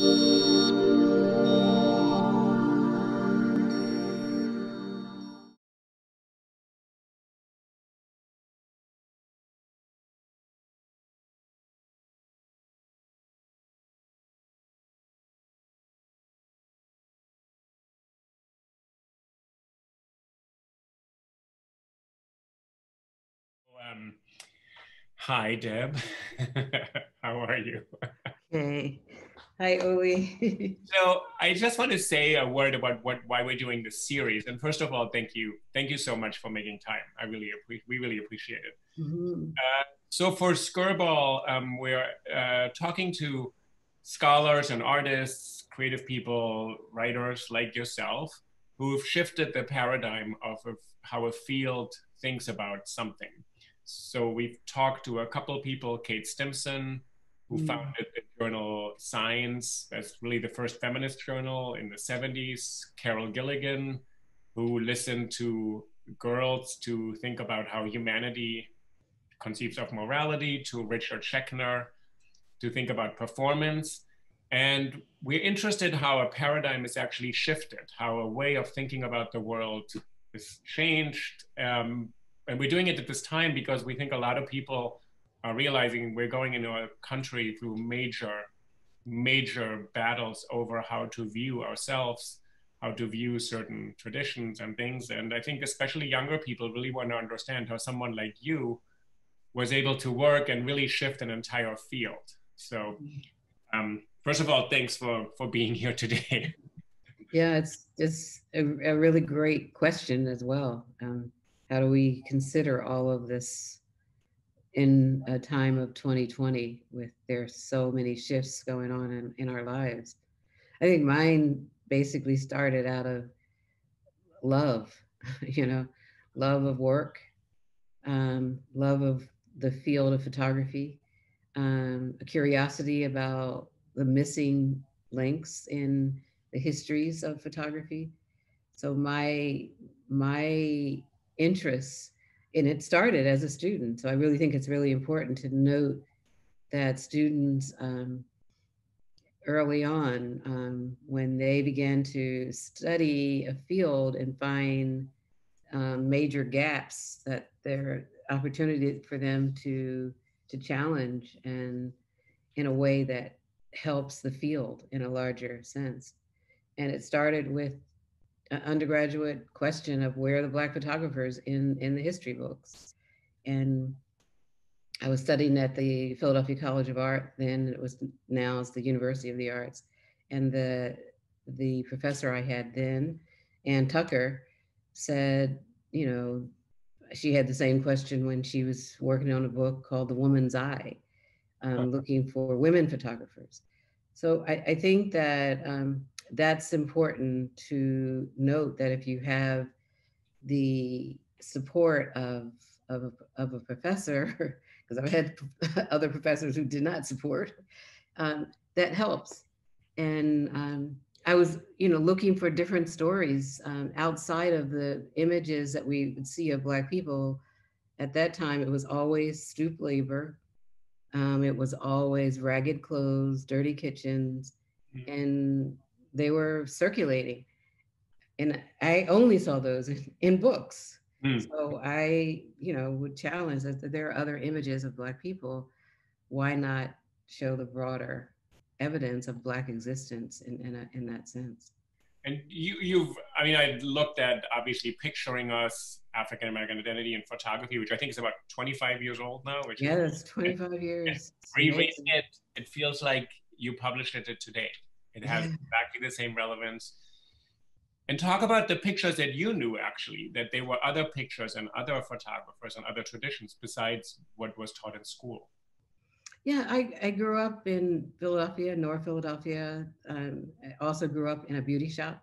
Um, hi, Deb. How are you? Hey. Hi, Uli. so I just want to say a word about what why we're doing this series. And first of all, thank you, thank you so much for making time. I really appreciate, we really appreciate it. Mm-hmm. Uh, so for Skirball, um, we're uh, talking to scholars and artists, creative people, writers like yourself, who've shifted the paradigm of, of how a field thinks about something. So we've talked to a couple people, Kate Stimpson, who mm. founded the journal Signs. That's really the first feminist journal in the 70s. Carol Gilligan, who listened to girls to think about how humanity conceives of morality, to Richard Schechner to think about performance. And we're interested how a paradigm is actually shifted, how a way of thinking about the world is changed, um, and we're doing it at this time because we think a lot of people are realizing we're going into a country through major, major battles over how to view ourselves, how to view certain traditions and things. And I think especially younger people really want to understand how someone like you was able to work and really shift an entire field. So, um, first of all, thanks for for being here today. Yeah, it's it's a, a really great question as well. Um, how do we consider all of this in a time of 2020 with there's so many shifts going on in, in our lives? I think mine basically started out of love, you know, love of work, um, love of the field of photography, um, a curiosity about the missing links in the histories of photography. So my my interests and it started as a student. So I really think it's really important to note that students um, early on, um, when they began to study a field and find um, major gaps, that there are opportunity for them to to challenge and in a way that helps the field in a larger sense. And it started with undergraduate question of where are the black photographers in in the history books. And i was studying at the philadelphia college of art then it was now it's the university of the arts. And the the professor i had then ann tucker said you know she had the same question when she was working on a book called the woman's eye um, looking for women photographers. So i, I think that um, that's important to note that if you have the support of of a, of a professor, because I've had other professors who did not support, um, that helps. And um, I was, you know, looking for different stories um, outside of the images that we would see of Black people. At that time, it was always stoop labor. Um, it was always ragged clothes, dirty kitchens, mm-hmm. and they were circulating. And I only saw those in, in books. Mm. So I, you know, would challenge that there are other images of Black people. Why not show the broader evidence of Black existence in, in, a, in that sense? And you, you've, I mean, I looked at obviously picturing us African American identity in photography, which I think is about 25 years old now. Which yeah, that's 25 years. Rereading it, it feels like you published it today. It has exactly the same relevance. And talk about the pictures that you knew actually, that there were other pictures and other photographers and other traditions besides what was taught in school. Yeah, I, I grew up in Philadelphia, North Philadelphia. Um, I also grew up in a beauty shop.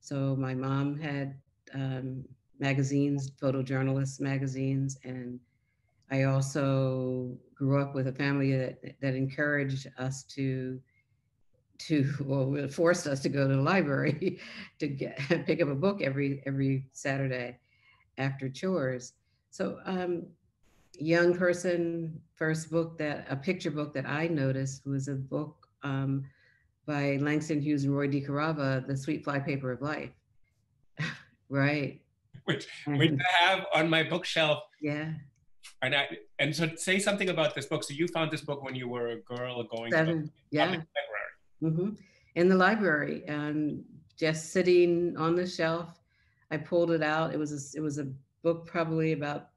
So my mom had um, magazines, photojournalist magazines, and I also grew up with a family that, that encouraged us to to well forced us to go to the library to get pick up a book every every Saturday after chores. So um, young person first book that a picture book that I noticed was a book um, by Langston Hughes and Roy DeCarava, The Sweet Flypaper of Life. right. Which, I have on my bookshelf. Yeah. And I and so say something about this book. So you found this book when you were a girl going Seven, to yeah. Mm-hmm. In the library, and just sitting on the shelf. I pulled it out. It was a, it was a book probably about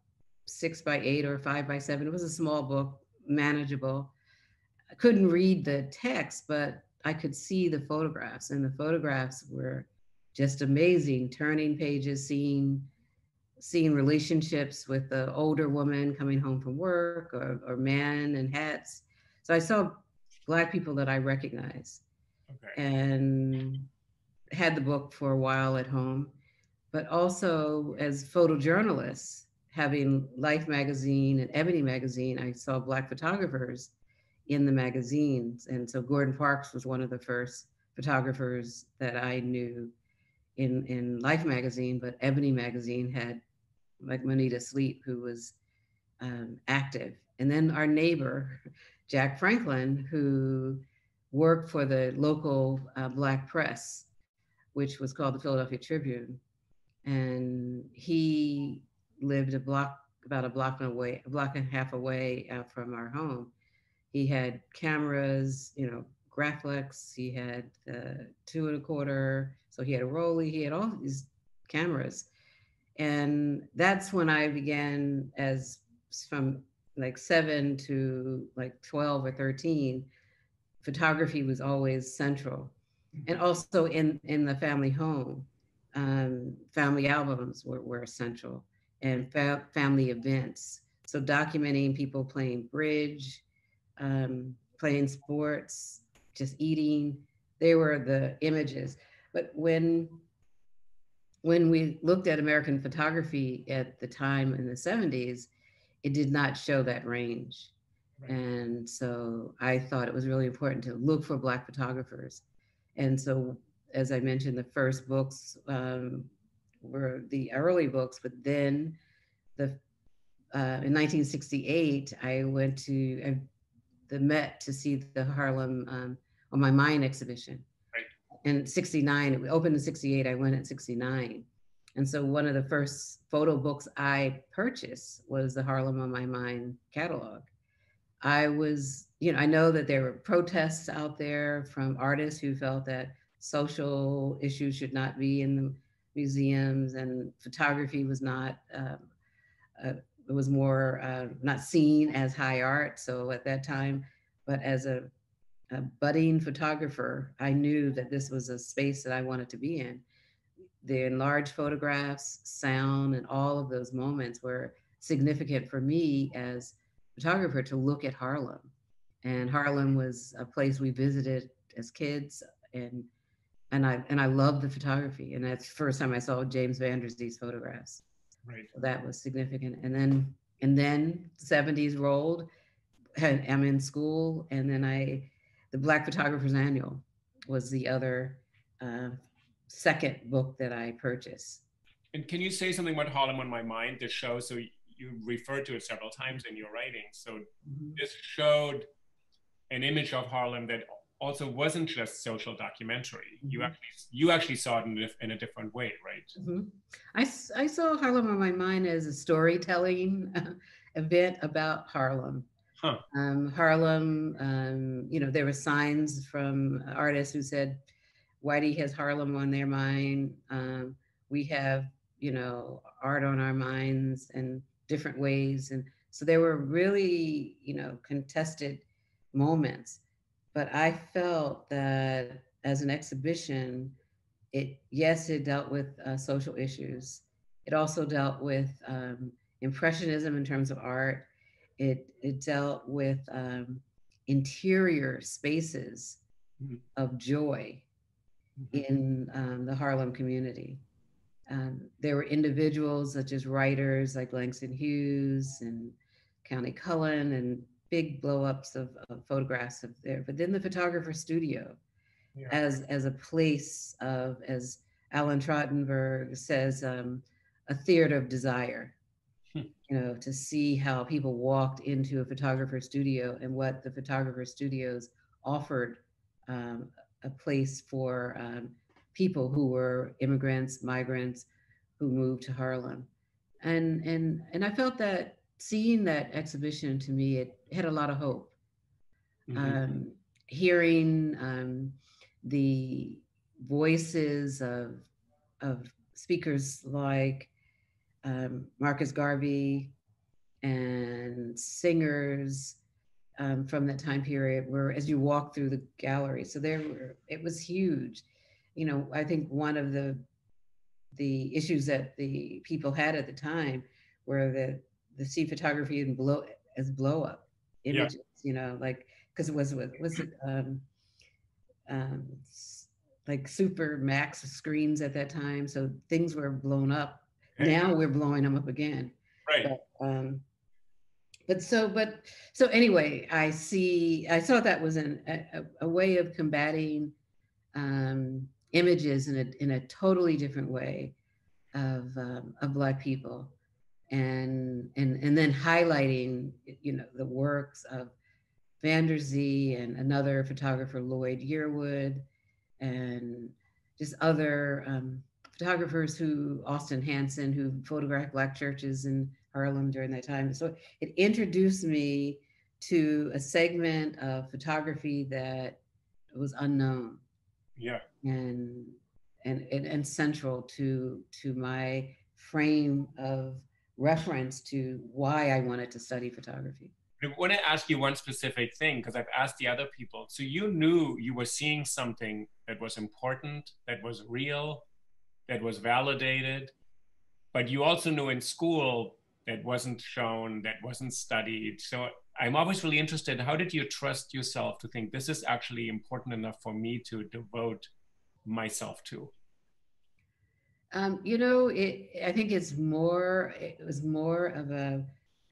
six by eight or five by seven. It was a small book, manageable. I couldn't read the text, but I could see the photographs, and the photographs were just amazing. Turning pages, seeing seeing relationships with the older woman coming home from work, or, or men and hats. So I saw black people that I recognized, okay. and had the book for a while at home. But also as photojournalists, having Life magazine and Ebony magazine, I saw black photographers in the magazines. And so Gordon Parks was one of the first photographers that I knew in, in Life magazine, but Ebony magazine had like Moneta Sleet, who was um, active. And then our neighbor, Jack Franklin, who worked for the local uh, Black press, which was called the Philadelphia Tribune. And he lived a block, about a block away, a block and a half away uh, from our home. He had cameras, you know, Graflex. He had the two and a quarter. So he had a Rollei. He had all these cameras, and that's when I began as from like seven to like twelve or thirteen. Photography was always central, and mm-hmm. also in in the family home, um, family albums were, were essential and fa- family events. So documenting people playing bridge, um, playing sports, just eating. They were the images. But when when we looked at American photography at the time in the 70s, it did not show that range. Right. And so I thought it was really important to look for Black photographers. And so, as I mentioned, the first books um, were the early books, but then the uh, in 1968, I went to the Met to see the Harlem um, on my mind exhibition. Right. In 69, it opened in 68, I went in 69. And so one of the first photo books I purchased was the Harlem on My Mind catalog. I was, you know, I know that there were protests out there from artists who felt that social issues should not be in the museums and photography was not um, uh, it was more uh, not seen as high art. So at that time, but as a, a, budding photographer, I knew that this was a space that I wanted to be in. The enlarged photographs, sound, and all of those moments were significant for me as photographer to look at Harlem. And Harlem was a place we visited as kids, and and I and I loved the photography. And that's the first time I saw James Van Der Zee's photographs. Right. So that was significant. And then and then 70s rolled. And I'm in school, and then I, the Black Photographers Annual was the other uh, second book that I purchased. And can you say something about Harlem on My Mind, the show? So you referred to it several times in your writing. So mm-hmm. this showed an image of Harlem that also wasn't just social documentary. Mm-hmm. You actually you actually saw it in a, in a different way, right? Mm-hmm. I, I saw Harlem on my mind as a storytelling event about Harlem. Huh. Um, Harlem, um, you know, there were signs from artists who said, Whitey has Harlem on their mind. Um, we have, you know, art on our minds and different ways. And so there were really, you know, contested moments but I felt that as an exhibition, it yes, it dealt with uh, social issues. It also dealt with um, impressionism in terms of art. It it dealt with um, interior spaces mm-hmm. of joy. In um, the Harlem community. Um, there were individuals such as writers like Langston Hughes and Countee Cullen and big blowups of, of photographs of there. But then the photographer studio yeah. as as a place of, as Alan Trachtenberg says, um, a theater of desire. Hmm. You know, to see how people walked into a photographer studio and what the photographer studios offered um, a place for um, people who were immigrants, migrants, who moved to Harlem, and and and I felt that seeing that exhibition to me it had a lot of hope. Mm-hmm. Um, hearing um, the voices of of speakers like um, Marcus Garvey and singers um, from that time period where as you walk through the gallery. So there were, it was huge. You know, I think one of the the issues that the people had at the time were the the sea photography and blow as blow up images, yeah. you know, like because it was was it um, um, like super max screens at that time, so things were blown up. Now we're blowing them up again. Right. But, um, but so but so anyway i see i thought that was an, a, a way of combating um, images in a, in a totally different way of, um, of black people. And, and, and then highlighting, you know, the works of Van der Zee and another photographer, Lloyd Yearwood, and just other um, photographers who, Austin Hansen, who photographed black churches in Harlem during that time. So it introduced me to a segment of photography that was unknown. Yeah. And and and, and central to to my frame of reference to why I wanted to study photography. I want to ask you one specific thing because I've asked the other people. So you knew you were seeing something that was important, that was real, that was validated, but you also knew in school that wasn't shown, that wasn't studied. So I'm always really interested. How did you trust yourself to think this is actually important enough for me to devote myself to? Um, you know, it, I think it's more, it was more of a,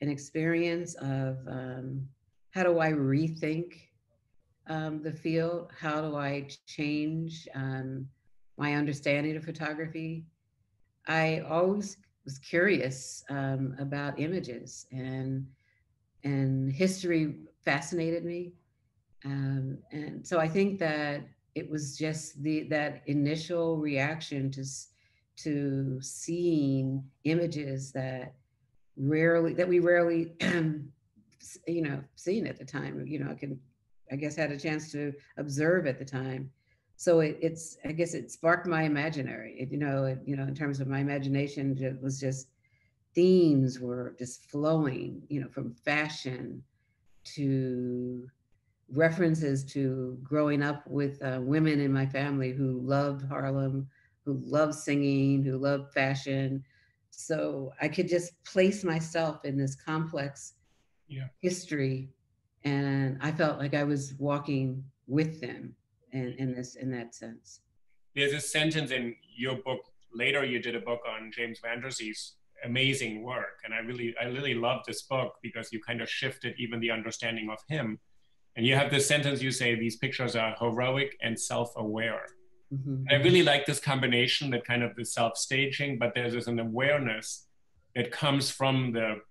an experience of um, how do I rethink um, the field? How do I change um, my understanding of photography? I always was curious um, about images and and history fascinated me. Um, and so I think that it was just the that initial reaction to to seeing images that rarely that we rarely you know seen at the time you know i can i guess had a chance to observe at the time so it, it's i guess it sparked my imaginary it, you know it, you know in terms of my imagination it was just themes were just flowing you know from fashion to references to growing up with uh, women in my family who loved Harlem, who loved singing, who loved fashion. So I could just place myself in this complex yeah. history, and I felt like I was walking with them in, in this in that sense. There's a sentence in your book. Later, you did a book on James Van der Zee's amazing work, and I really I really love this book because you kind of shifted even the understanding of him and you have this sentence you say these pictures are heroic and self-aware. Mm-hmm. I really like this combination, that kind of the self-staging, but there's this an awareness that comes from the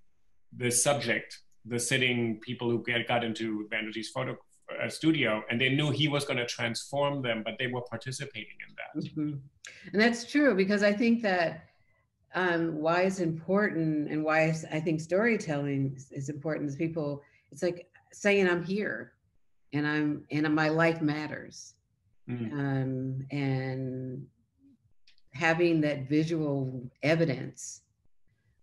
the subject, the sitting people who get, got into Van der Zee's photo uh, studio, and they knew he was going to transform them, but they were participating in that. Mm-hmm. And that's true because I think that um, why it's important and why I think storytelling is important is people. It's like saying I'm here and I'm and my life matters. Mm-hmm. Um, and having that visual evidence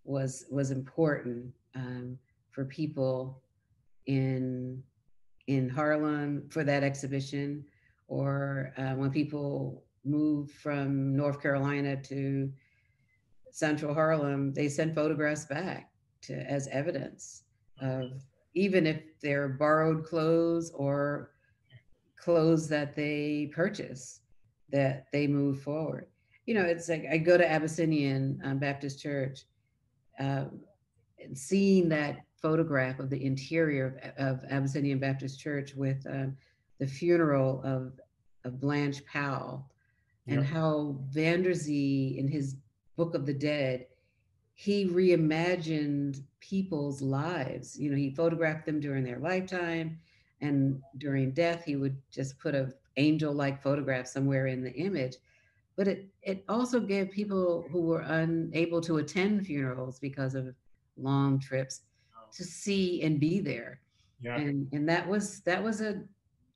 was was important um, for people in in Harlem for that exhibition, or uh, when people moved from North Carolina to Central Harlem, they sent photographs back to as evidence of even if they're borrowed clothes or clothes that they purchase, that they move forward. You know, it's like I go to Abyssinian um, Baptist Church, um, and seeing that photograph of the interior of, of Abyssinian Baptist Church with um, the funeral of, of Blanche Powell, and how Van der Zee in his Book of the Dead he reimagined people's lives. You know, he photographed them during their lifetime, and during death, he would just put a angel-like photograph somewhere in the image. But it, it also gave people who were unable to attend funerals because of long trips to see and be there. Yeah. And and that was that was a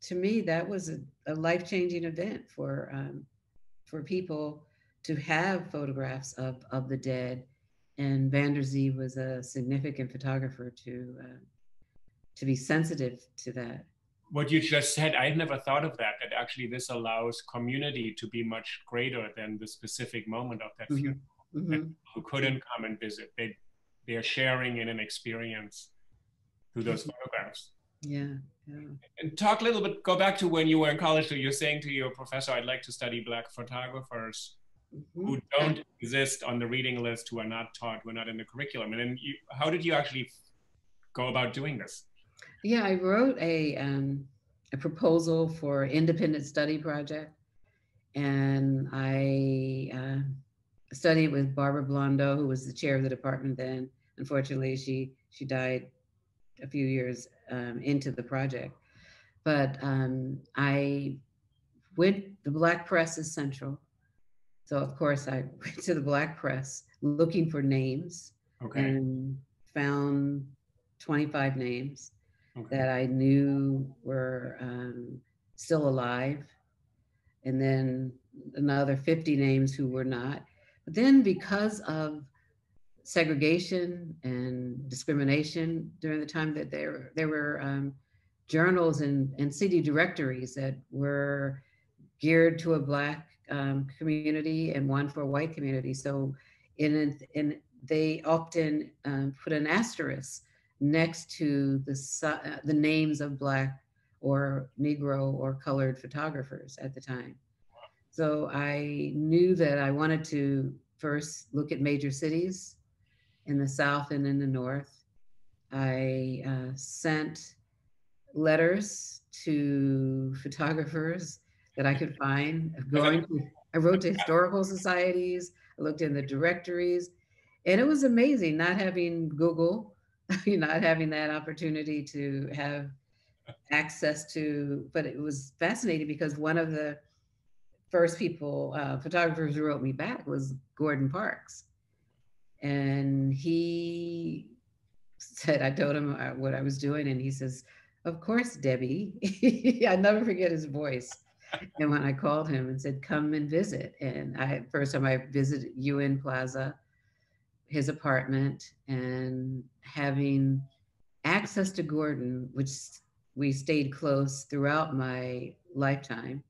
to me that was a, a life-changing event for um, for people to have photographs of of the dead. And Van der Zee was a significant photographer to uh, to be sensitive to that what you just said, I never thought of that, that actually this allows community to be much greater than the specific moment of that mm-hmm. funeral. Mm-hmm. Who couldn't come and visit. They they are sharing in an experience through those mm-hmm. photographs. Yeah, yeah. And talk a little bit, go back to when you were in college. So you're saying to your professor, I'd like to study black photographers mm-hmm. who don't exist on the reading list, who are not taught, who are not in the curriculum. And then you, how did you actually go about doing this? Yeah, I wrote a um, a proposal for independent study project, and I uh, studied with Barbara Blondeau, who was the chair of the department then. Unfortunately, she she died a few years um, into the project, but um, I went. The Black Press is central, so of course I went to the Black Press looking for names okay. and found 25 names okay. that I knew were um, still alive, and then another 50 names who were not. But then, because of segregation and discrimination during the time that there there were um, journals and, and city directories that were geared to a black um, community and one for a white community. So in in they often um, put an asterisk next to the, uh, the names of Black or Negro or colored photographers at the time. So I knew that I wanted to first look at major cities in the South and in the North. I uh, sent letters to photographers that I could find. Going to, I wrote to historical societies. I looked in the directories, and it was amazing not having Google not having that opportunity to have access to, but it was fascinating because one of the first people, uh, photographers who wrote me back was Gordon Parks. And he said, I told him uh, what I was doing, and he says, Of course, Debbie. I never forget his voice. And when I called him and said, Come and visit, and I first time I visited UN Plaza, his apartment and having access to Gordon, which we stayed close throughout my lifetime,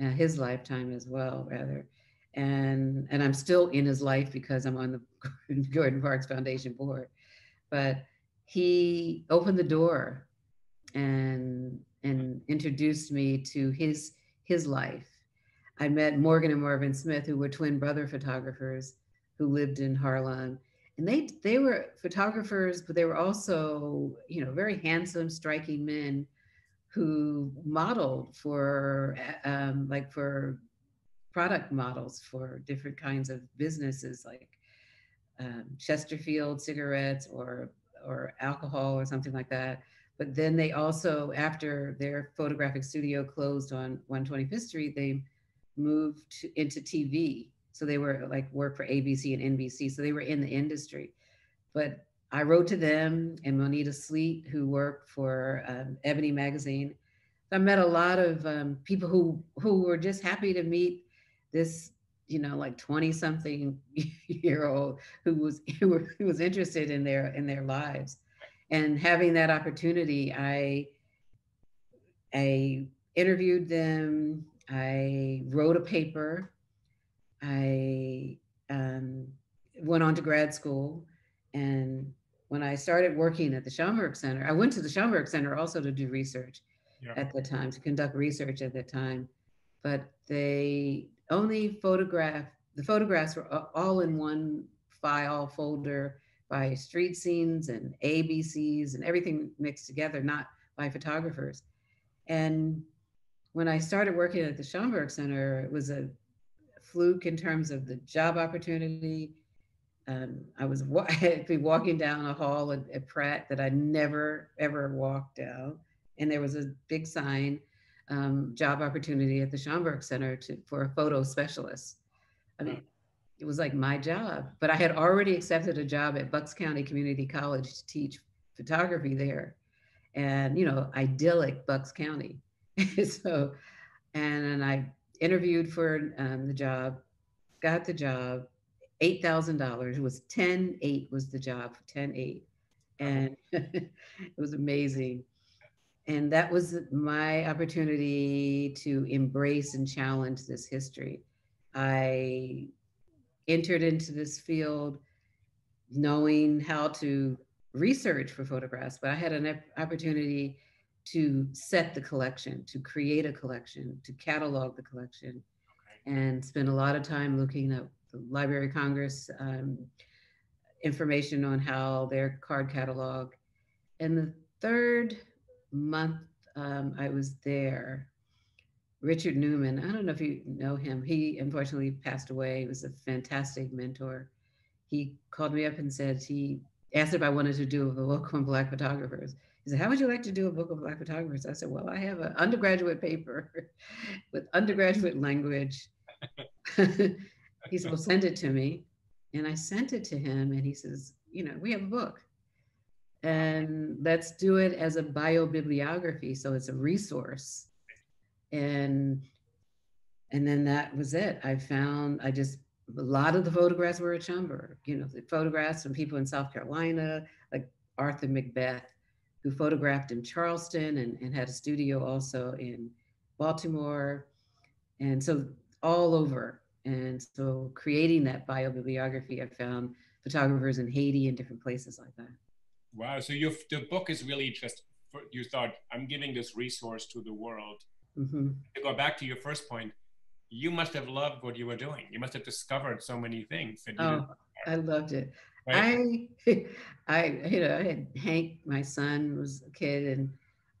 uh, his lifetime as well, rather. And and I'm still in his life because I'm on the Gordon Parks Foundation board. But he opened the door and and introduced me to his his life. I met Morgan and Marvin Smith, who were twin brother photographers who lived in Harlem. And they they were photographers, but they were also, you know, very handsome, striking men who modeled for um, like for product models for different kinds of businesses like um, Chesterfield cigarettes or or alcohol or something like that. But then they also, after their photographic studio closed on 125th Street, they moved to, into TV so they were like work for ABC and NBC. So they were in the industry. But I wrote to them and Moneta Sleet, who worked for um, Ebony Magazine. I met a lot of um, people who who were just happy to meet this, you know, like 20 something year old who was who, was interested in their in their lives. And having that opportunity, I I interviewed them. I wrote a paper I um, went on to grad school. And when I started working at the Schomburg Center, I went to the Schomburg Center also to do research yeah. at the time, to conduct research at the time. But they only photograph, the photographs were all in one file folder by street scenes and ABCs and everything mixed together, not by photographers. And when I started working at the Schomburg Center, it was a fluke in terms of the job opportunity. Um, I was wa- be walking down a hall at, at, Pratt that I never ever walked down, and there was a big sign, um, job opportunity at the Schomburg Center to, for a photo specialist. I mean, it was like my job, but I had already accepted a job at Bucks County Community College to teach photography there. And, you know, idyllic Bucks County. so, and, and I interviewed for um, the job, got the job, $8,000 was 10, 8 was the job, 10, 8. And it was amazing and that was my opportunity to embrace and challenge this history. I entered into this field knowing how to research for photographs, but I had an opportunity to set the collection, to create a collection, to catalog the collection, and spend a lot of time looking at the Library of Congress um, information on how their card catalog. And the third month um, I was there, Richard Newman, I don't know if you know him. He unfortunately passed away. He was a fantastic mentor. He called me up and said he asked if I wanted to do a book on Black photographers. He said, How would you like to do a book of Black photographers? I said, Well, I have an undergraduate paper with undergraduate language. he said, Well, send it to me. And I sent it to him, and he says, You know, we have a book and let's do it as a biobibliography. So it's a resource. And and then that was it. I found i just a lot of the photographs were at schomburg. You know the photographs from people in south carolina like arthur macbeth who photographed in charleston and, and had a studio also in baltimore. And so all over. And so creating that biobibliography i found photographers in haiti and different places like that Wow. So your the book is really just you thought I'm giving this resource to the world. Mm-hmm. To go back to your first point, you must have loved what you were doing. You must have discovered so many things. That oh, I loved it. Right? I, I, you know, I had Hank, my son was a kid, and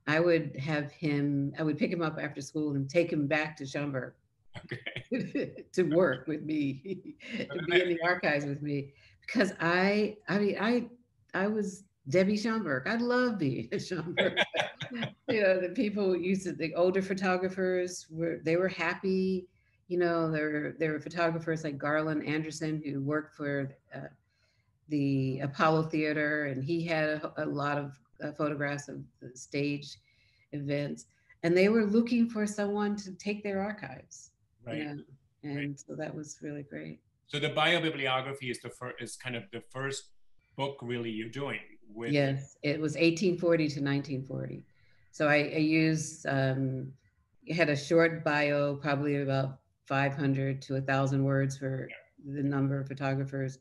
I would have him. I would pick him up after school and take him back to Schomburg. Okay. to work with me, to be in the archives with me, because I, I mean, I, I was Debbie Schomburg. I love being at Schomburg. you know, the people used to, the older photographers were, they were happy. You know, there, there were photographers like Garland Anderson who worked for uh, the Apollo Theater, and he had a, a lot of uh, photographs of the stage events. And they were looking for someone to take their archives. Right. You know? And right. so that was really great. So the biobibliography is the first, is kind of the first book really you're doing with yes it was 1840 to 1940 so i, I used um, had a short bio probably about 500 to 1000 words for the number of photographers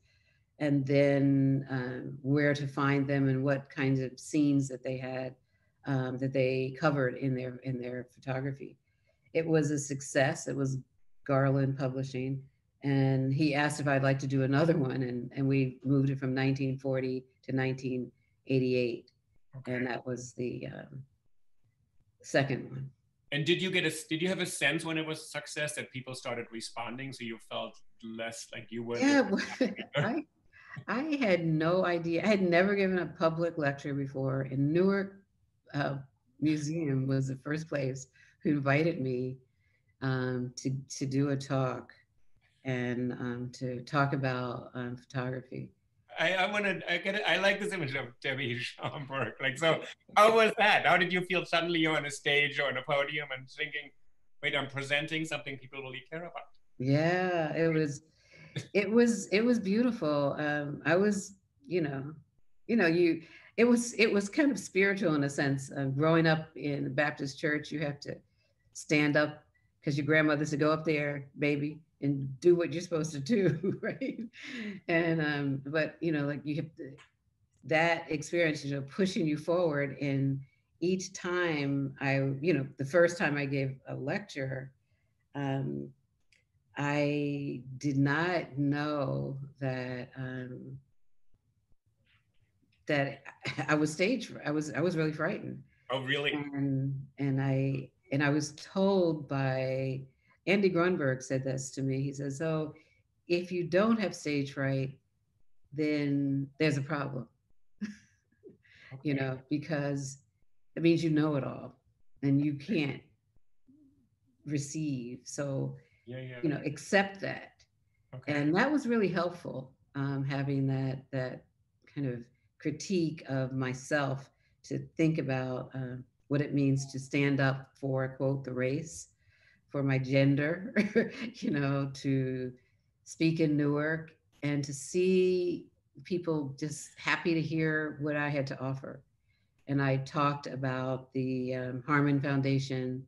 and then um, where to find them and what kinds of scenes that they had um, that they covered in their in their photography. It was a success. It was garland publishing and he asked if i'd like to do another one and, and we moved it from 1940 to 19 88. Okay. And that was the um, second one. And did you get a did you have a sense when it was a success that people started responding so you felt less like you were Yeah, I I had no idea. I had never given a public lecture before. And Newark uh, Museum was the first place who invited me um, to to do a talk and um, to talk about um, photography. I, I want to I get. I like this image of Debbie Schomburg. Like, so how was that? How did you feel suddenly you're on a stage or on a podium and thinking, wait, I'm presenting something people really care about? Yeah, it was, it was, it was beautiful. Um, I was, you know, you know, you, it was, it was kind of spiritual in a sense. Uh, growing up in the Baptist church, you have to stand up because your grandmother said, go up there, baby and do what you're supposed to do, right? And um, but you know, like you have to, that experience, you know, pushing you forward. And each time I, you know, the first time I gave a lecture, um, I did not know that um, that I was stage. I was I was really frightened. Oh, really? And and I and I was told by Andy Grundberg said this to me. He says, "So, if you don't have stage fright, then there's a problem." okay. You know, because it means you know it all, and you can't receive. So, yeah, yeah. you know, accept that. Okay. And that was really helpful, um, having that that kind of critique of myself to think about uh, what it means to stand up for quote the race, for my gender, you know, to speak in Newark and to see people just happy to hear what I had to offer. And I talked about the um, Harmon Foundation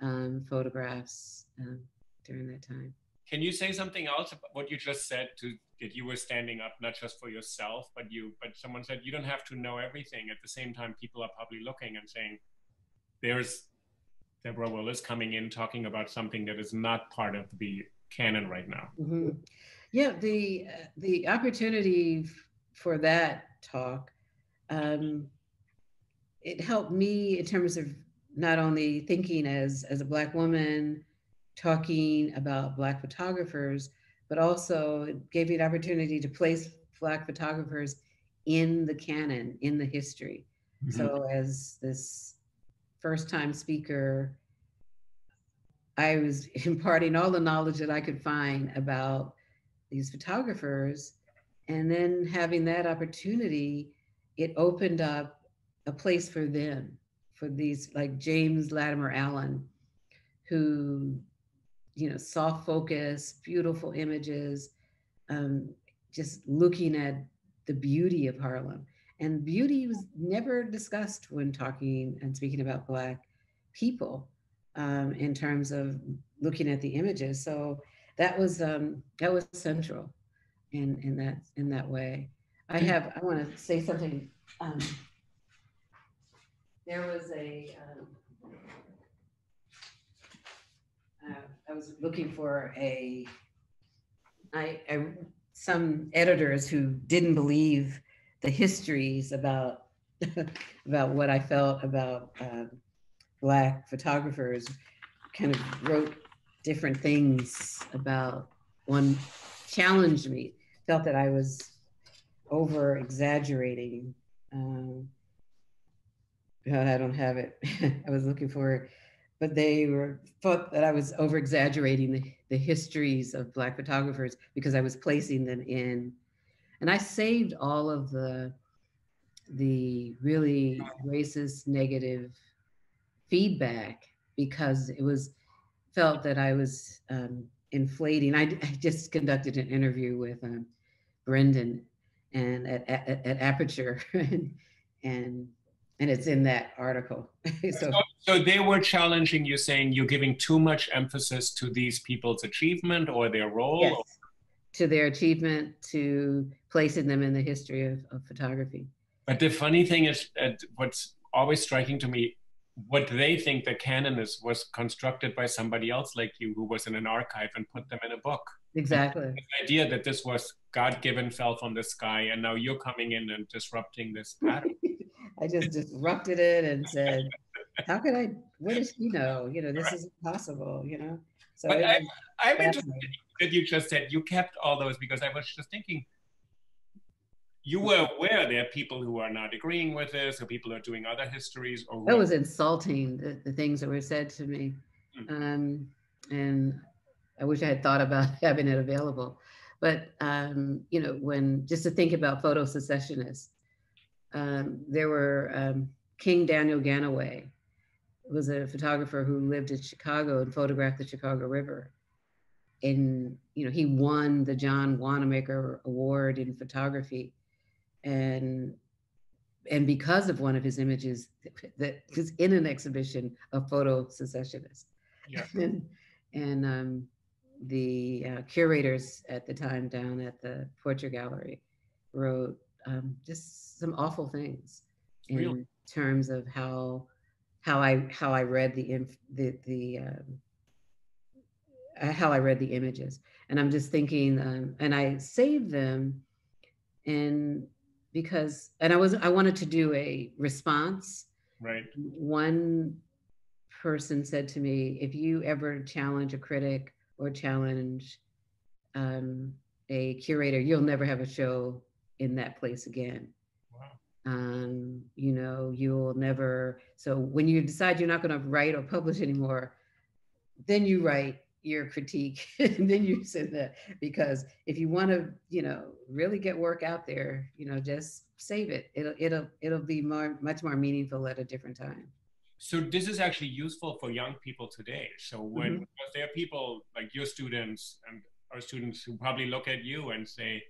um, photographs uh, during that time. Can you say something else about what you just said to that you were standing up not just for yourself, but you but someone said you don't have to know everything. At the same time, people are probably looking and saying, There's Deborah Willis coming in talking about something that is not part of the canon right now. Mm-hmm. Yeah, the uh, the opportunity for that talk, um, it helped me in terms of not only thinking as as a black woman, talking about black photographers, but also it gave me an opportunity to place black photographers in the canon, in the history. Mm-hmm. So as this first time speaker, I was imparting all the knowledge that I could find about these photographers. And then having that opportunity, it opened up a place for them, for these like James Latimer Allen, who, you know, soft focus, beautiful images, um, just looking at the beauty of Harlem. And beauty was never discussed when talking and speaking about Black people um, in terms of looking at the images. So that was um, that was central in in that in that way. I have I want to say something. Um, there was a um, uh, I was looking for a I, I some editors who didn't believe the histories about about what I felt about um, black photographers kind of wrote different things about. One challenged me felt that i was over exaggerating um, i don't have it i was looking for it but they were thought that i was over exaggerating the, the histories of black photographers because i was placing them in and i saved all of the the really racist negative feedback because it was felt that I was um, inflating. I, I, just conducted an interview with um, Brendan and at, at, at Aperture and, and and it's in that article. so, so, they were challenging you, saying you're giving too much emphasis to these people's achievement or their role. Yes, to their achievement, to placing them in the history of, of photography. But the funny thing is, that what's always striking to me what they think the canon is was constructed by somebody else like you who was in an archive and put them in a book. Exactly. The idea that this was god-given fell from the sky and now you're coming in and disrupting this pattern. I just disrupted it and said how could i what does he know? You know this right. is impossible you know? So but I, i'm interested that you just said you kept all those because i was just thinking you were aware there are people who are not agreeing with this or people are doing other histories or that was insulting the, the things that were said to me. Mm-hmm. um, and i wish i had thought about having it available. But um, you know when just to think about photo secessionists um, there were um, king daniel ganaway was a photographer who lived in chicago and photographed the chicago river and you know he won the john wanamaker award in photography and and because of one of his images that is in an exhibition of photo secessionists. Yeah. and and um, the uh, curators at the time down at the Portrait Gallery wrote um, just some awful things in really? terms of how how I how I read the inf- the the um, how I read the images, and I'm just thinking, um, and I saved them, and because and I was I wanted to do a response. Right. One person said to me, if you ever challenge a critic or challenge um, a curator, you'll never have a show in that place again. Wow. Um, you know, you'll never. So when you decide you're not going to write or publish anymore, then you write your critique and then you send that because if you want to you know really get work out there you know just save it it'll it'll it'll be more much more meaningful at a different time so this is actually useful for young people today so when mm-hmm. there are people like your students and our students who probably look at you and say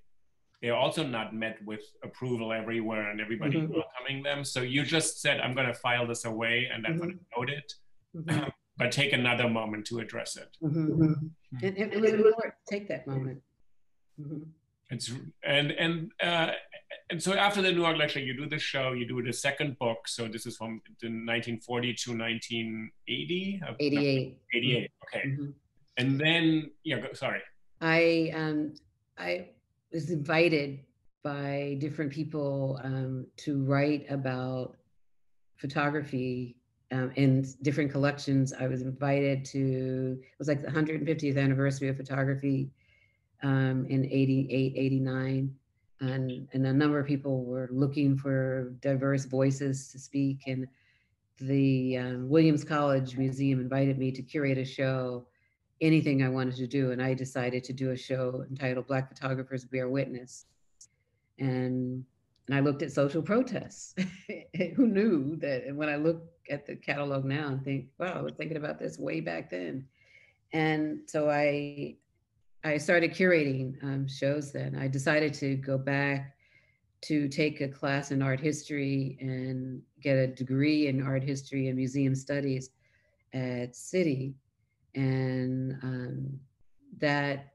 they're also not met with approval everywhere and everybody mm-hmm. welcoming them so you just said i'm going to file this away and i'm mm-hmm. going to note it mm-hmm. but take another moment to address it. Mm-hmm. mm-hmm. And, and, and take that moment. Mm-hmm. It's and and uh, and so after the New York lecture, you do the show, you do the second book. So this is from 1940 to 1980. 88. 88. Okay. Mm-hmm. And then yeah, go, sorry. I um I was invited by different people um, to write about photography um, in different collections. I was invited to, it was like the 150th anniversary of photography um, in 88, 89. And, and a number of people were looking for diverse voices to speak. And the um, Williams College Museum invited me to curate a show, anything I wanted to do. And I decided to do a show entitled Black Photographers Bear Witness. And and I looked at social protests. Who knew that when I look at the catalog now and think, wow, I was thinking about this way back then. And so I I started curating um, shows then. I decided to go back to take a class in art history and get a degree in art history and museum studies at City. And um, that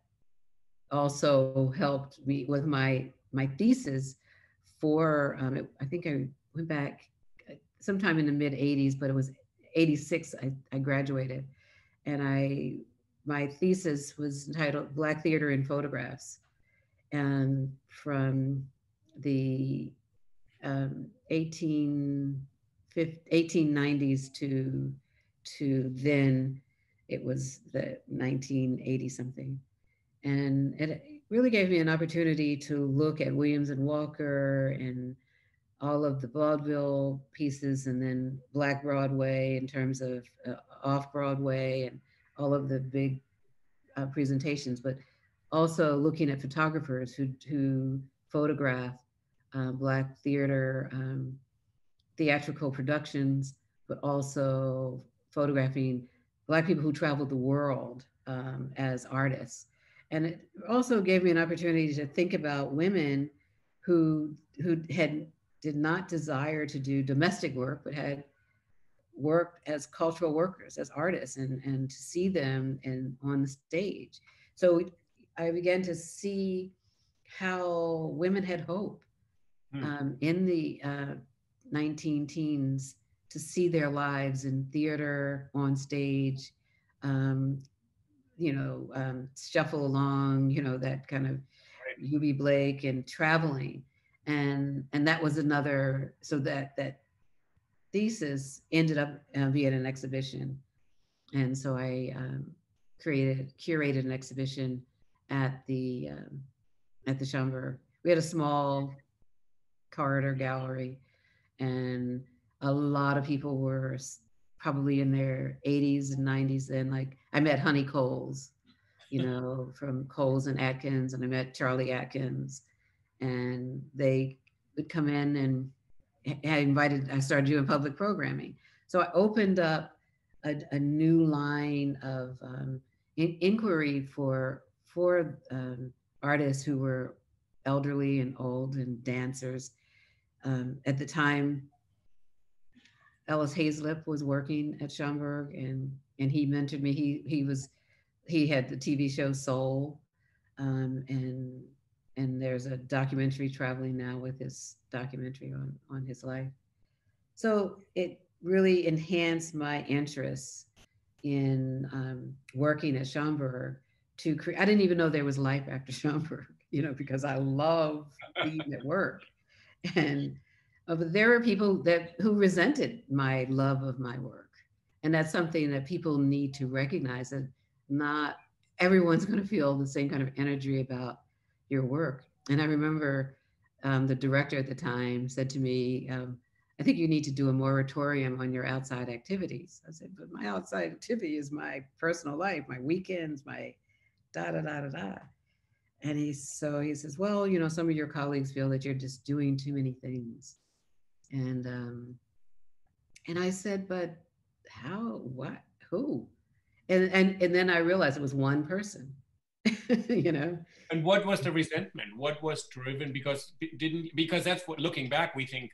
also helped me with my my thesis for, um, it, I think I went back uh, sometime in the mid 80s, but it was 86, I, I graduated. And I, my thesis was entitled Black Theater in Photographs. And from the um, 18, 1890s to, to then, it was the 1980 something. And it, really gave me an opportunity to look at Williams and Walker and all of the vaudeville pieces and then Black Broadway in terms of uh, off Broadway and all of the big uh, presentations, but also looking at photographers who, who photograph uh, Black theater, um, theatrical productions, but also photographing Black people who traveled the world um, as artists. And it also gave me an opportunity to think about women who who had did not desire to do domestic work, but had worked as cultural workers, as artists, and, and to see them in, on the stage. So I began to see how women had hope hmm. um, in the uh, 19 teens to see their lives in theater, on stage, um, you know, um, shuffle along, you know, that kind of Eubie Blake and traveling. And, and that was another, so that, that thesis ended up uh, being an exhibition. And so I um, created, curated an exhibition at the, um, at the Schomburg. We had a small corridor gallery and a lot of people were probably in their 80s and 90s then like i met honi coles you know from coles and atkins and i met cholly atkins and they would come in and I invited i started doing public programming. So i opened up a, a new line of um, in, inquiry for for um, artists who were elderly and old and dancers. Um, at the time Ellis Haizlip was working at Schomburg and and he mentored me. He he was he had the TV show Soul, um, and and there's a documentary traveling now with his documentary on on his life. So it really enhanced my interest in um, working at Schomburg to create. I didn't even know there was life after Schomburg, you know, because I love being at work, and uh, but there are people that who resented my love of my work. And that's something that people need to recognize that not everyone's going to feel the same kind of energy about your work. And I remember um, the director at the time said to me, um, I think you need to do a moratorium on your outside activities. I said, but my outside activity is my personal life, my weekends, my da da da da da. And he so he says, well, you know, some of your colleagues feel that you're just doing too many things. And um, and I said, but how? What? Who? And and and then I realized it was one person. you know. And what was the resentment? What was driven? Because didn't because that's what looking back we think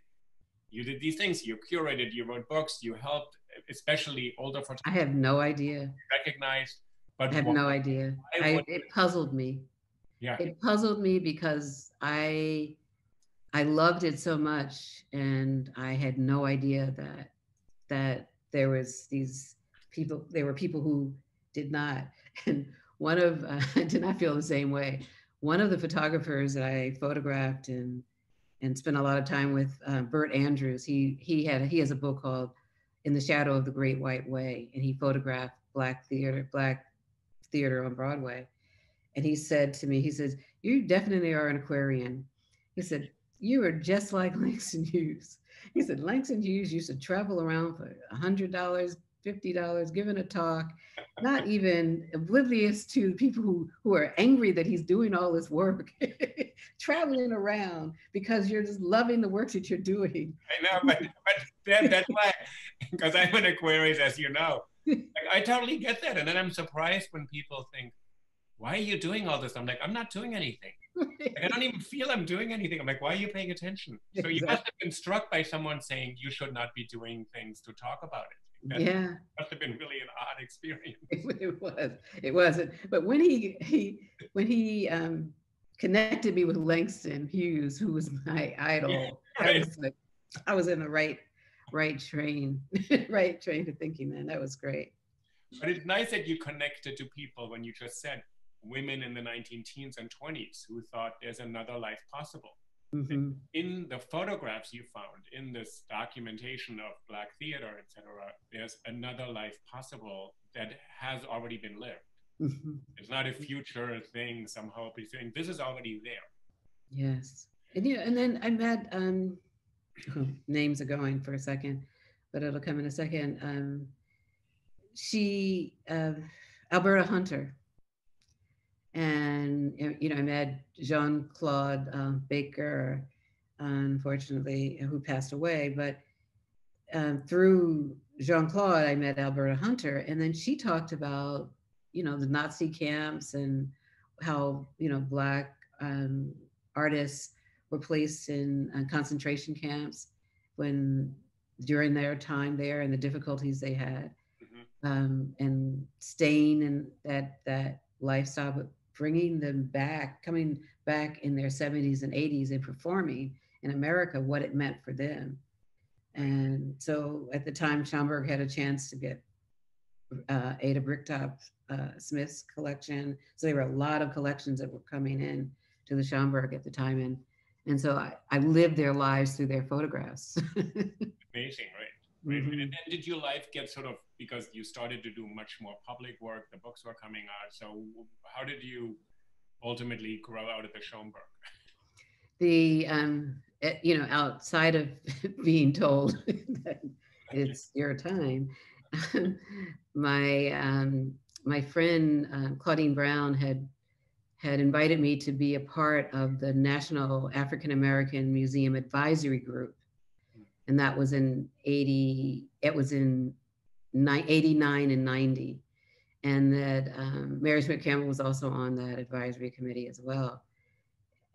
you did these things. You curated. You wrote books. You helped, especially older photographers. I have no idea. Recognized, but I have what, no idea. I, it puzzled me. Yeah. It puzzled me because I I loved it so much and I had no idea that that there was these people there were people who did not and one of uh, did not feel the same way one of the photographers that I photographed and and spent a lot of time with uh, Bert Andrews he he had he has a book called In the Shadow of the Great White Way and he photographed black theater black theater on Broadway and he said to me, he says, You definitely are an Aquarian. He said, You are just like Langston Hughes. He said, Langston Hughes used to travel around for $100, $50, giving a talk, not even oblivious to people who, who are angry that he's doing all this work, traveling around because you're just loving the work that you're doing. I know, but, but that, that's why, because I'm an Aquarius, as you know. I totally get that. And then I'm surprised when people think, why are you doing all this? I'm like, I'm not doing anything. Like, I don't even feel I'm doing anything. I'm like, why are you paying attention? So exactly. you must have been struck by someone saying you should not be doing things to talk about it. That yeah, must have been really an odd experience. It, was. It wasn't. But when he he when he um, connected me with Langston Hughes, who was my idol, yeah, right. I was like, I was in the right right train, right train to thinking. Then that was great. But it's nice that you connected to people when you just said women in the 19 teens and 20s who thought there's another life possible. Mm-hmm. In the photographs you found, in this documentation of Black theater, etc., there's another life possible that has already been lived. Mm-hmm. It's not a future thing somehow saying this is already there. Yes, and you know, and then I met um, names are going for a second, but it'll come in a second. Um, she, uh, Alberta Hunter, and you know I met Jean Claude uh, Baker, unfortunately, who passed away. But um, through Jean Claude, I met Alberta Hunter, and then she talked about you know the Nazi camps and how you know black um, artists were placed in uh, concentration camps when during their time there and the difficulties they had mm-hmm. um, and staying in that that lifestyle bringing them back, coming back in their 70s and 80s and performing in America what it meant for them. And so at the time, Schomburg had a chance to get uh, Ada Bricktop uh, Smith's collection. So there were a lot of collections that were coming in to the Schomburg at the time. And, and so I, I lived their lives through their photographs. Amazing, right? Mm-hmm. And then did your life get sort of because you started to do much more public work, the books were coming out. So how did you ultimately grow out of the Schomburg? The um, it, you know outside of being told that it's your time, my um, my friend uh, Claudine Brown had had invited me to be a part of the National African American Museum Advisory Group and that was in 80 it was in 89 and 90 and that um, mary schmidt campbell was also on that advisory committee as well.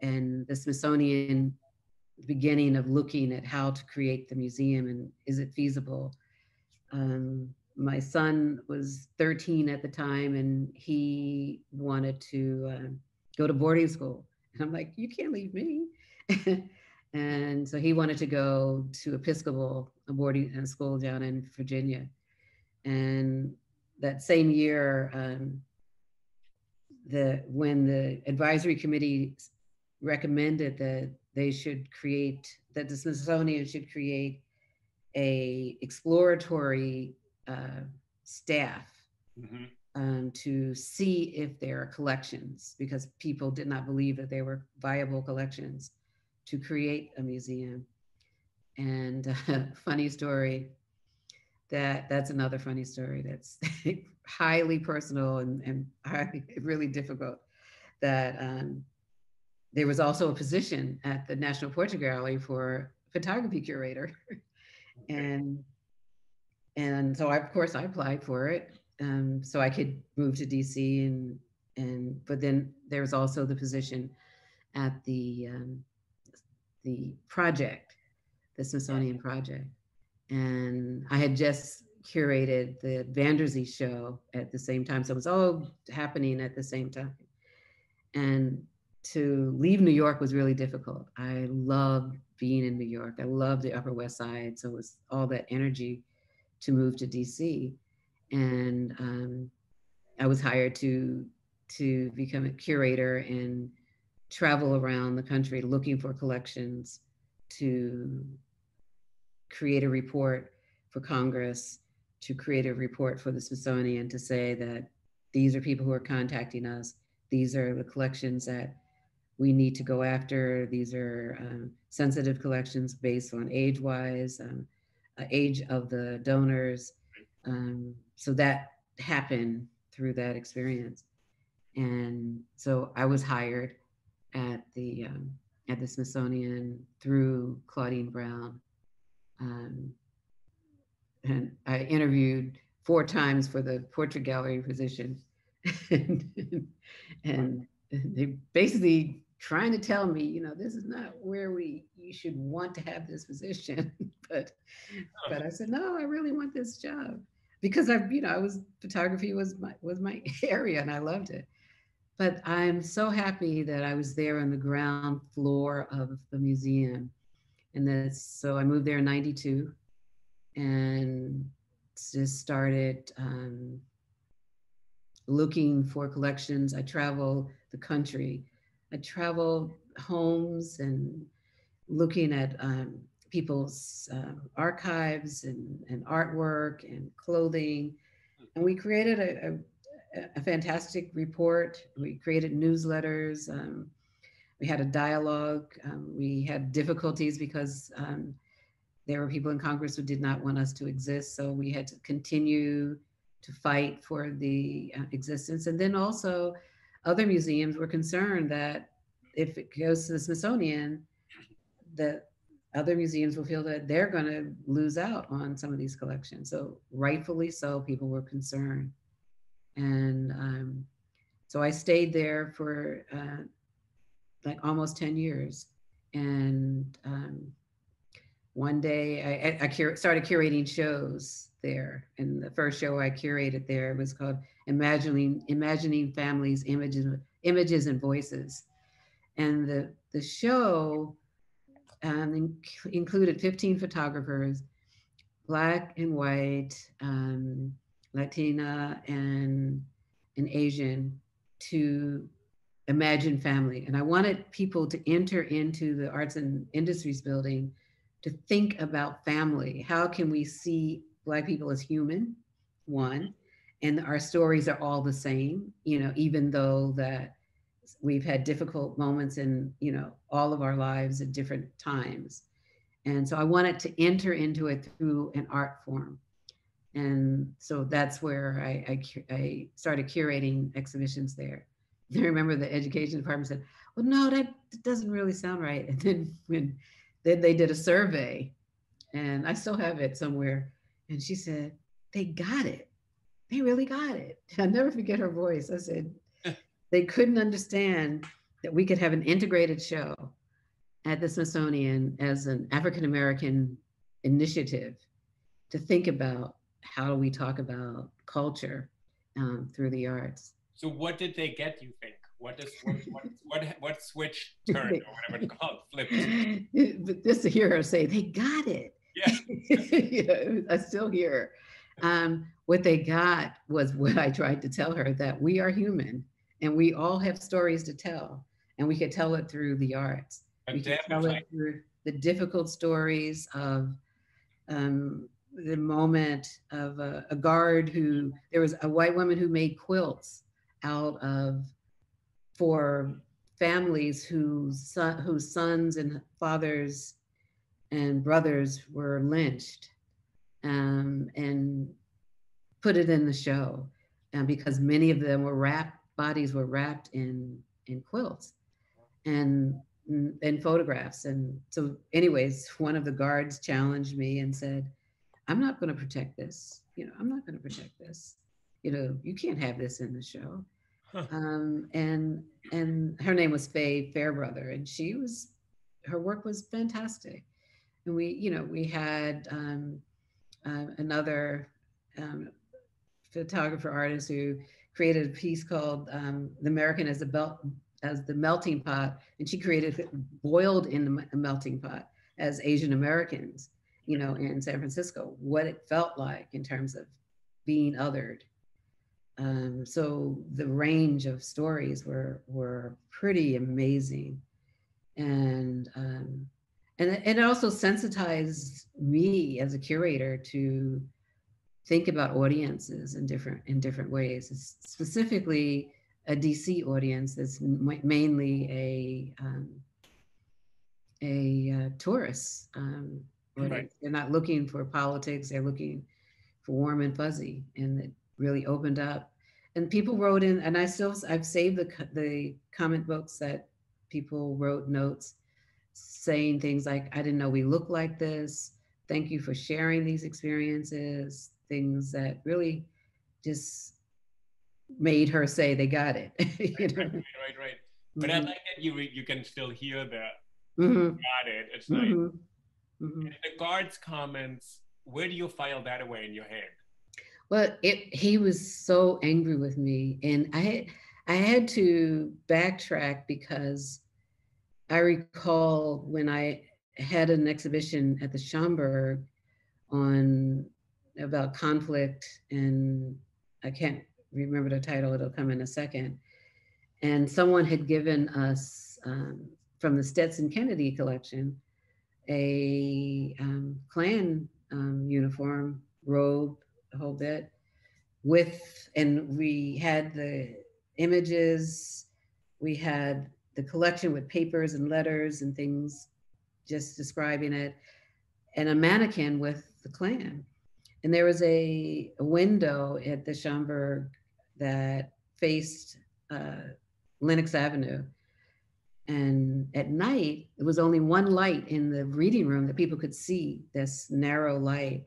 And the smithsonian beginning of looking at how to create the museum and is it feasible? Um, my son was 13 at the time and he wanted to uh, go to boarding school. And i'm like you can't leave me And so he wanted to go to Episcopal boarding school down in Virginia. And that same year, um, the when the advisory committee recommended that they should create that the Smithsonian should create a exploratory uh, staff mm-hmm. um, to see if there are collections because people did not believe that they were viable collections to create a museum. And uh, funny story that that's another funny story that's highly personal and, and highly, really difficult. That um, there was also a position at the National Portrait Gallery for photography curator. and and so I, of course I applied for it um, so I could move to DC and and but then there was also the position at the um, the project, the Smithsonian project, and I had just curated the Van der Zee show at the same time, so it was all happening at the same time, and to leave New York was really difficult. I loved being in New York. I loved the Upper West Side, so it was all that energy to move to DC, and um, I was hired to to become a curator and travel around the country looking for collections to create a report for Congress, to create a report for the Smithsonian to say that these are people who are contacting us. These are the collections that we need to go after. These are um, sensitive collections based on age wise, um, uh, age of the donors. Um, so that happened through that experience. And so I was hired at the um, at the Smithsonian through Claudine Brown. Um, and I interviewed four times for the portrait gallery position. and, and they basically trying to tell me, you know, this is not where we you should want to have this position. but but I said, no, I really want this job. Because I, you know, I was photography was my was my area and I loved it. But I'm so happy that I was there on the ground floor of the museum. And that's so I moved there in 92 and just started um, looking for collections. I travel the country. I travel homes and looking at um, people's uh, archives and, and artwork and clothing. And we created a, a a fantastic report. We created newsletters. Um, we had a dialogue. Um, we had difficulties because um, there were people in Congress who did not want us to exist. So we had to continue to fight for the uh, existence. And then also, other museums were concerned that if it goes to the Smithsonian, that other museums will feel that they're going to lose out on some of these collections. So, rightfully so, people were concerned. And um, so I stayed there for uh, like almost 10 years. And um, one day I, I cur- started curating shows there. And the first show I curated there was called Imagining, Imagining Families, Images, Images and Voices. And the, the show um, included 15 photographers, black and white, um, Latina, and an Asian to imagine family. And I wanted people to enter into the arts and industries building to think about family. How can we see Black people as human? One, and our stories are all the same, you know, even though that we've had difficult moments in, you know, all of our lives at different times. And so I wanted to enter into it through an art form and so that's where I, I, I, started curating exhibitions there. I remember the education department said, "Well, no, that doesn't really sound right." And then when then they did a survey, and I still have it somewhere, and she said, "They got it. They really got it." I'll never forget her voice. I said, "They couldn't understand that we could have an integrated show at the Smithsonian as an African American initiative to think about how do we talk about culture um, through the arts? So, what did they get? You think? What does what what what, what switch turned or whatever it's called flipped? But just to hear her say, "They got it." Yeah, you I still hear. Um, what they got was what I tried to tell her that we are human and we all have stories to tell, and we could tell it through the arts. we could tell it through the difficult stories of um, the moment of a, a, guard who there was a white woman who made quilts out of for families whose son, whose sons and fathers and brothers were lynched um, and put it in the show um, because many of them were wrapped, bodies were wrapped in, in quilts and, and photographs. And so anyways, one of the guards challenged me and said, I'm not going to protect this. You know, I'm not going to protect this. You know, you can't have this in the show. Huh. Um, and and her name was Faye Fairbrother, and she was her work was fantastic. And we, you know, we had um, uh, another um, photographer artist who created a piece called um, "The American as the Belt as the Melting Pot," and she created boiled in the melting pot as Asian Americans, you know, in San Francisco, what it felt like in terms of being othered. Um, so the range of stories were were pretty amazing, and um, and it also sensitized me as a curator to think about audiences in different in different ways. It's specifically a DC audience that's mainly a um, a uh, tourist um, Right. They're not looking for politics. They're looking for warm and fuzzy, and it really opened up. And people wrote in, and I still I've saved the the comment books that people wrote notes saying things like, "I didn't know we look like this. Thank you for sharing these experiences." Things that really just made her say they got it. you know? right, right, right, But mm-hmm. I like that you you can still hear that. Mm-hmm. Got it. It's like. Mm-hmm Mm-hmm. the guard's comments, where do you file that away in your head? Well, it, he was so angry with me, and I had, I had to backtrack because I recall when I had an exhibition at the Schomburg on about conflict, and I can't remember the title; it'll come in a second. And someone had given us um, from the Stetson Kennedy collection a um, Klan um, uniform, robe, a whole bit, with, and we had the images, we had the collection with papers and letters and things just describing it, and a mannequin with the Klan. And there was a, a window at the Schomburg that faced uh, Lenox Avenue and at night, it was only one light in the reading room that people could see, this narrow light.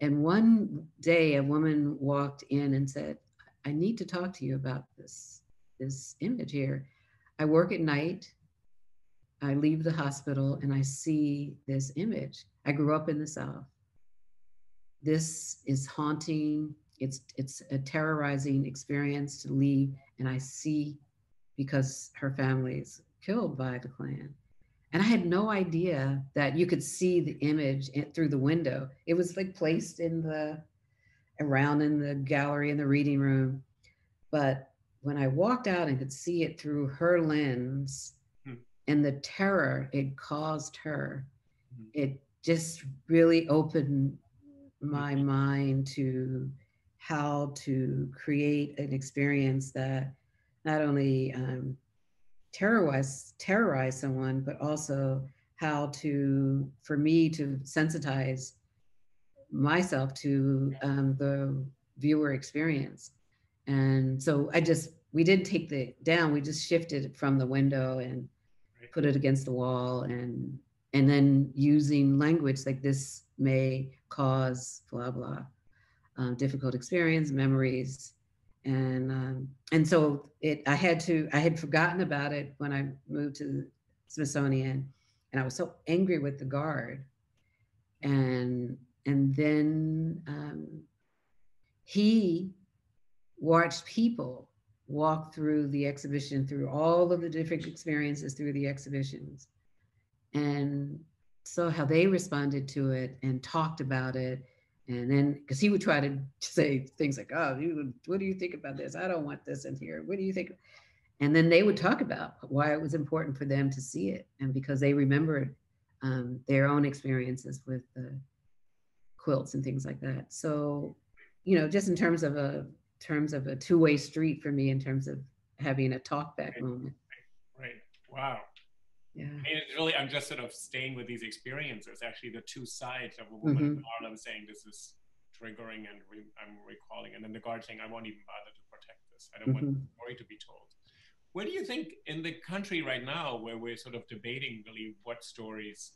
And one day, a woman walked in and said, I need to talk to you about this, this image here. I work at night. I leave the hospital and I see this image. I grew up in the South. This is haunting. It's, it's a terrorizing experience to leave. And I see because her family's killed by the Klan. And I had no idea that you could see the image through the window. It was like placed in the, around in the gallery in the reading room. But when I walked out and could see it through her lens hmm. and the terror it caused her, hmm. it just really opened my hmm. mind to how to create an experience that not only um, terrorize terrorize someone, but also how to for me to sensitize myself to um, the viewer experience. And so I just we did take the down. We just shifted it from the window and put it against the wall and and then using language like this may cause blah blah uh, difficult experience memories and um, and so it I had to I had forgotten about it when I moved to the Smithsonian, and I was so angry with the guard, and and then um, he watched people walk through the exhibition through all of the different experiences through the exhibitions and saw how they responded to it and talked about it and then, because he would try to say things like, "Oh, you, what do you think about this? I don't want this in here. What do you think?" And then they would talk about why it was important for them to see it, and because they remembered um, their own experiences with the quilts and things like that. So, you know, just in terms of a terms of a two-way street for me, in terms of having a talk back right. moment. Right. Wow. Yeah. I mean, it's really, I'm just sort of staying with these experiences, actually, the two sides of a woman mm-hmm. in Harlem saying this is triggering and re- I'm recalling, and then the guard saying, I won't even bother to protect this. I don't mm-hmm. want the story to be told. Where do you think in the country right now, where we're sort of debating really what stories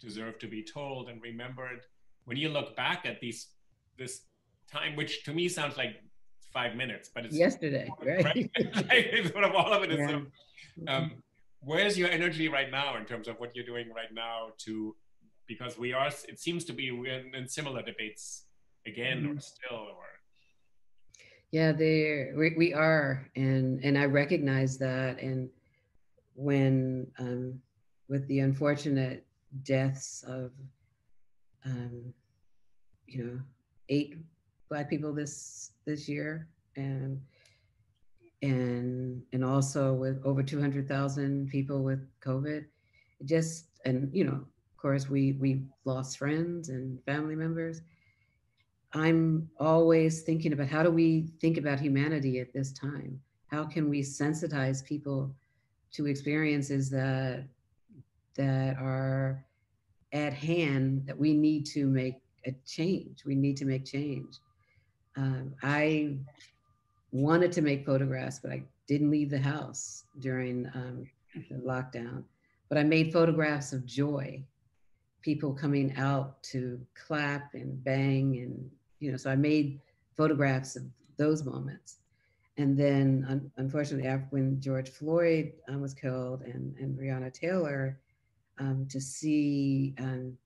deserve to be told and remembered, when you look back at these this time, which to me sounds like five minutes, but it's yesterday, right? right? sort of all of it is. Yeah. Sort of, um, where's your energy right now in terms of what you're doing right now to because we are it seems to be we're in similar debates again mm-hmm. or still or? Yeah there we, we are. And and i recognize that. And when um with the unfortunate deaths of um you know eight black people this this year and and and also with over 200,000 people with COVID. Just and you know, of course, we we lost friends and family members. I'm always thinking about how do we think about humanity at this time? How can we sensitize people to experiences that that are at hand that we need to make a change. We need to make change. Um, I wanted to make photographs, but I didn't leave the house during um, the lockdown. But I made photographs of joy, people coming out to clap and bang, and you know. So I made photographs of those moments. And then, un- unfortunately, after when George Floyd um, was killed and and Breonna Taylor, um, to see um,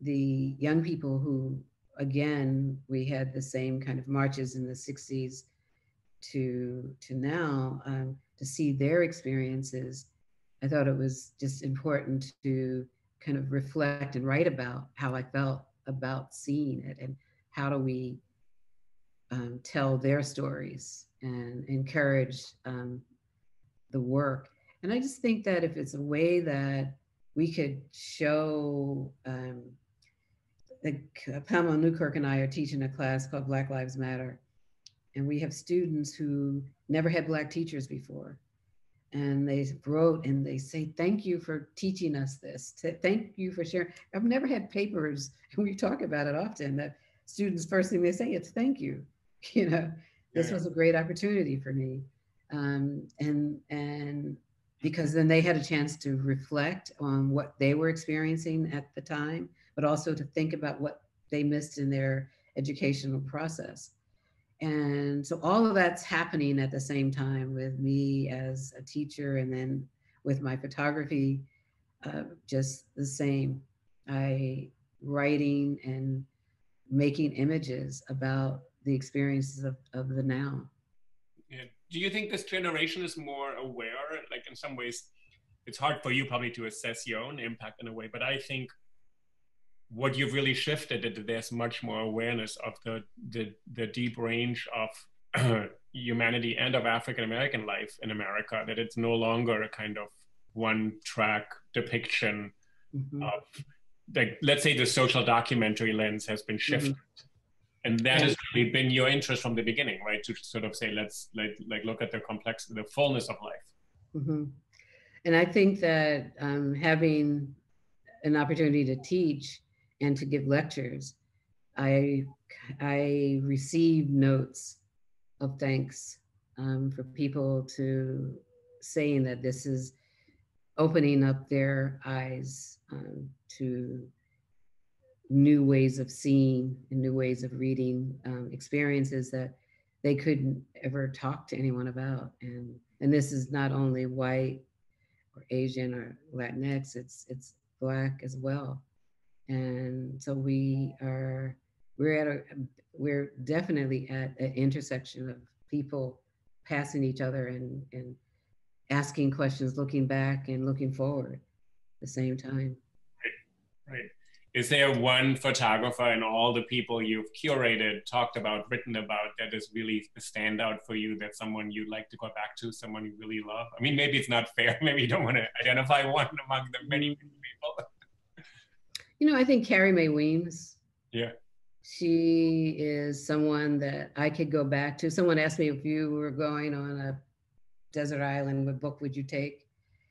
the young people who, again, we had the same kind of marches in the '60s to to now um, to see their experiences i thought it was just important to kind of reflect and write about how i felt about seeing it and how do we um, tell their stories and encourage um, the work. And i just think that if it's a way that we could show um, like Pamela Newkirk and I are teaching a class called Black Lives Matter and we have students who never had black teachers before. And they wrote and they say thank you for teaching us this. Thank you for sharing. I've never had papers and we talk about it often that students first thing they say it's thank you. You know this yeah. was a great opportunity for me. Um, and and because then they had a chance to reflect on what they were experiencing at the time but also to think about what they missed in their educational process and so all of that's happening at the same time with me as a teacher and then with my photography, uh, just the same. I writing and making images about the experiences of, of the now. Yeah. Do you think this generation is more aware? Like in some ways, it's hard for you probably to assess your own impact in a way, but I think what you've really shifted is there's much more awareness of the the, the deep range of humanity and of African American life in America. That it's no longer a kind of one track depiction mm-hmm. of like let's say the social documentary lens has been shifted. Mm-hmm. And that has really been your interest from the beginning, right? To sort of say, let's like like look at the complex, the fullness of life. Mm-hmm. And I think that um, having an opportunity to teach and to give lectures, I I received notes of thanks um, for people to saying that this is opening up their eyes um, to new ways of seeing and new ways of reading um, experiences that they couldn't ever talk to anyone about. And and this is not only white or asian or latinx it's it's black as well and so we are we're at a um, we're definitely at an intersection of people passing each other and and asking questions looking back and looking forward at the same time. Right right. Is there one photographer and all the people you've curated talked about written about that is really a standout for you that someone you'd like to go back to someone you really love? I mean maybe it's not fair. Maybe you don't want to identify one among the many, many people you know, I think Carrie Mae Weems. Yeah. She is someone that I could go back to. Someone asked me if you were going on a desert island, what book would you take?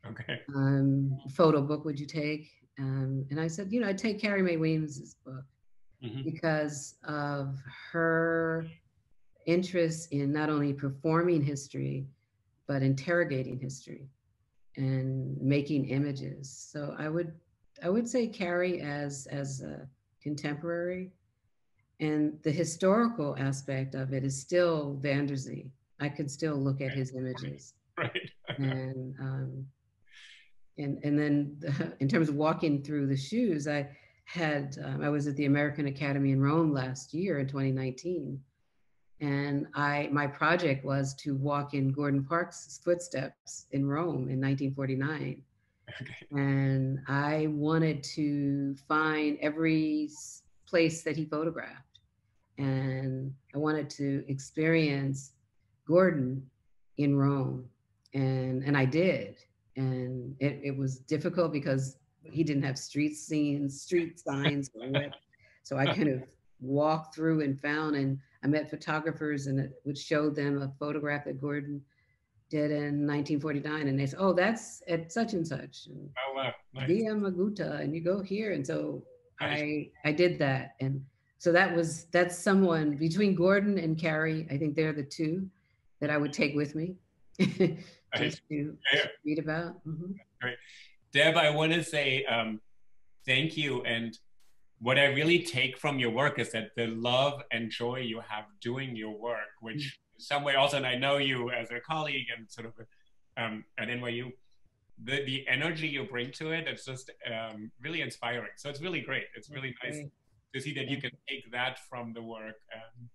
Okay. Um, photo book would you take? Um, and I said, you know, I'd take Carrie Mae Weems' book mm-hmm. because of her interest in not only performing history, but interrogating history and making images. So I would I would say Carrie as as a contemporary, and the historical aspect of it is still Van der Zee. I could still look at his images. Right. and um, and and then the, in terms of walking through the shoes, I had um, I was at the American Academy in Rome last year in 2019, and I my project was to walk in Gordon Parks' footsteps in Rome in 1949. Okay. And I wanted to find every place that he photographed. And I wanted to experience Gordon in Rome. And, and I did. And it, it was difficult because he didn't have street scenes, street signs. so I kind of walked through and found, and I met photographers and it would show them a photograph that Gordon did in 1949 and they said, oh, that's at such and such. And oh, wow. Nice. Via Margutta, and you go here. And so nice. I, I did that. And so that was, that's someone between Gordon and Carrie, I think they're the two that I would take with me just to yeah. read about. Mm-hmm. Great. Deb, I want to say um, thank you. And what I really take from your work is that the love and joy you have doing your work, which some way also, and I know you as a colleague and sort of um, at NYU, the, the energy you bring to it, it's just um, really inspiring. So it's really great. It's really nice to see that you can take that from the work. Um,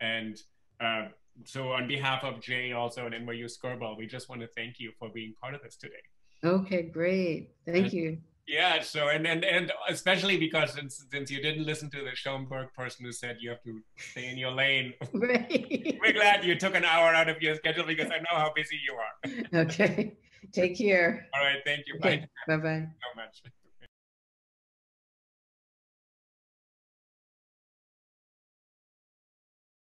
and uh, so on behalf of Jay also and NYU Skirball, we just want to thank you for being part of this today. Okay, great. Thank and, you. Yeah, so and and and especially because since, since you didn't listen to the Schomburg person who said you have to stay in your lane. Right. We're glad you took an hour out of your schedule because I know how busy you are. Okay. Take care. All right. Thank you. Okay. Bye. Bye bye. So much.